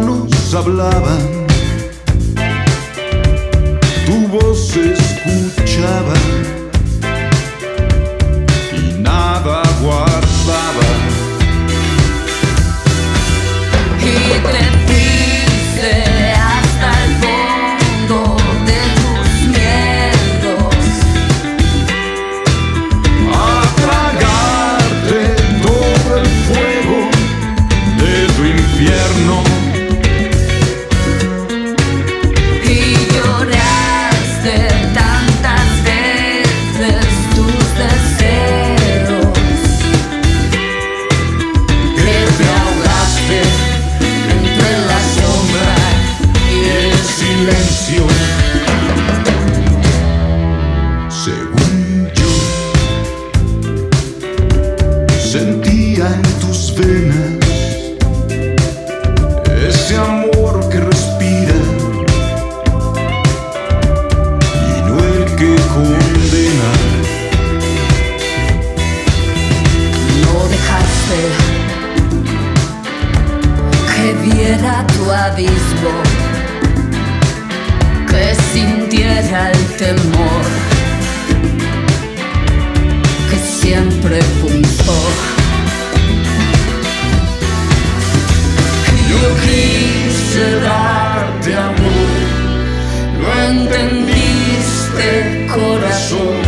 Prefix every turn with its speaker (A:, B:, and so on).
A: manos hablaban, tu voz se escuchaba y nada guardaba.
B: Y te fuiste hasta el fondo de tus miedos.
A: a tragarte todo el fuego de tu infierno.
B: Abismo, que sintiera el temor que siempre punzó. Yo quise darte amor, no entendiste corazón.